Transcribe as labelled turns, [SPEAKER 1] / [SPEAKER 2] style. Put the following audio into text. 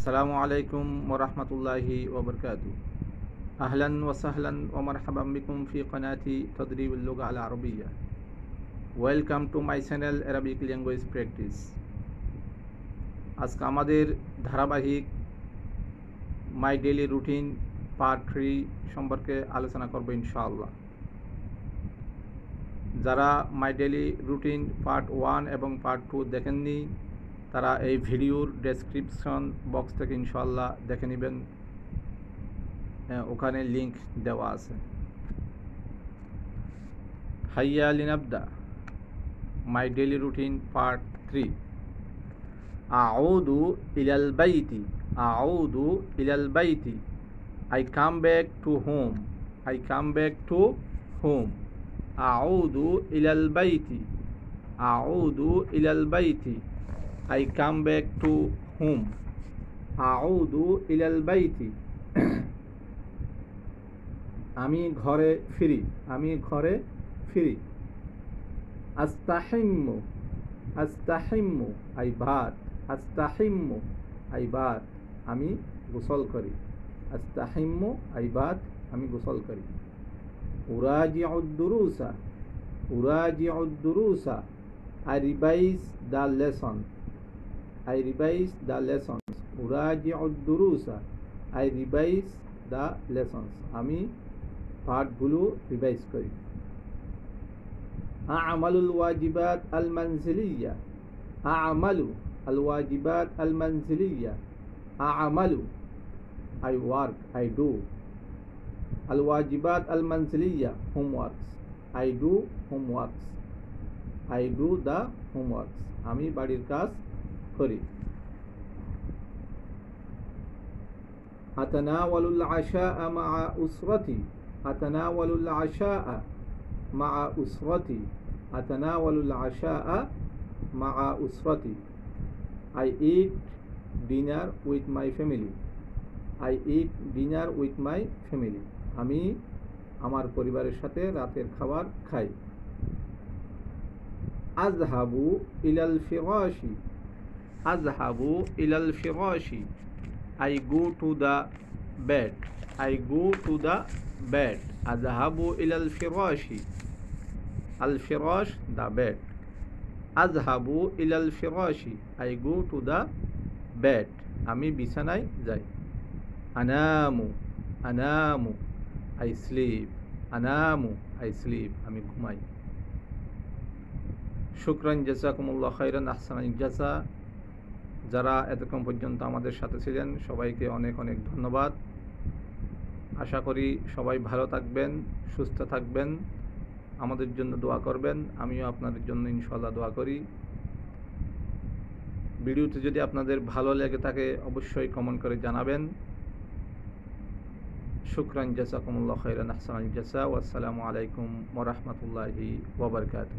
[SPEAKER 1] আসসালামু আলাইকুম ওরহমতুল্লাহি ওবরকাতু আহলান ওসাহলান ওমরহাবাম বিকুম ফি কনাতি তদরিবুল লুগা আল আরবিয়া। Welcome to my channel Arabic language practice. আজকে আমাদের ধারাবাহিক my daily routine part three সম্পর্কে আলোচনা করব ইনশাআল্লাহ। যারা my daily routine part one এবং পার্ট টু দেখেননি তারা এই ভিডিওর ডেসক্রিপশন বক্স থেকে ইনশাল্লাহ দেখে নেবেন। ওখানে লিংক দেওয়া আছে। হাইয়া লিনাবদা my daily routine part three আউদু ইলাল বাইতি আউদু ইলাল বাইতি। I come back to home I come back to home আউদু ইলাল বাইতি। আউদু ইলাল বাইতি। I come back to home. আউদু ইলাল বাইতি আমি ঘরে ফিরি। আমি ঘরে ফিরি। আস্তাহিম্মু। আস্তাহিম্মু, আই ভাত আস্তাহিম্মু, আই ভাত আমি গোসল করি। আস্তাহিম্মু, আই ভাত আমি গোসল করি। উরাজি উদ্দুরুসা উরাজি উদ্দুরুসা I revise the lesson I revise the lessons. উরাজিউ দুরুসা আই রিভাইজ দ্য লেসনস আমি পাঠগুলো রিভাইজ করি আ'মালুল ওয়াজিবাত আল মানজিলিয়া আ'মালু আল ওয়াজিবাত আল মানজিলিয়া আ'মালু I work I do al wajibat al manziliya homeworks I do homeworks I do the homeworks আমি বাড়ির কাজ করি أتناول العشاء مع أسرتي أتناول العشاء مع أسرتي أتناول العشاء مع أسرتي I eat dinner with my family I eat dinner with my family আমি আমার পরিবারের সাথে রাতের খাবার খাই আজহাবু ইলাল ফিরাশি আজহাবু ইলাল ফিরাশি I go to the bed I go to the bed আজহাবু ইলাল ফিরাশি আল ফিরাশ দ্য বেড আজহাবু ইলাল ফিরাশি I go to the bed আমি বিছানায় যাই আনামু আনামু আই স্লিপ আনামু আই স্লিপ আমি ঘুমাই শুক্রান জাজাকুমুল্লাহ খাইরান আহসান জাজা যারা এতক্ষণ পর্যন্ত আমাদের সাথে ছিলেন, সবাইকে অনেক অনেক ধন্যবাদ। আশা করি সবাই ভালো থাকবেন, সুস্থ থাকবেন, আমাদের জন্য দোয়া করবেন, আমিও আপনাদের জন্য ইনশাল্লাহ দোয়া করি। ভিডিওতে যদি আপনাদের ভালো লেগে থাকে, অবশ্যই কমেন্ট করে জানাবেন। শুক্রান জাসাকুমুল্লাহ খৈরান আহসান জাসা ওয়াসালামু আলাইকুম ওরহমতুল্লাহি ওবরকাতু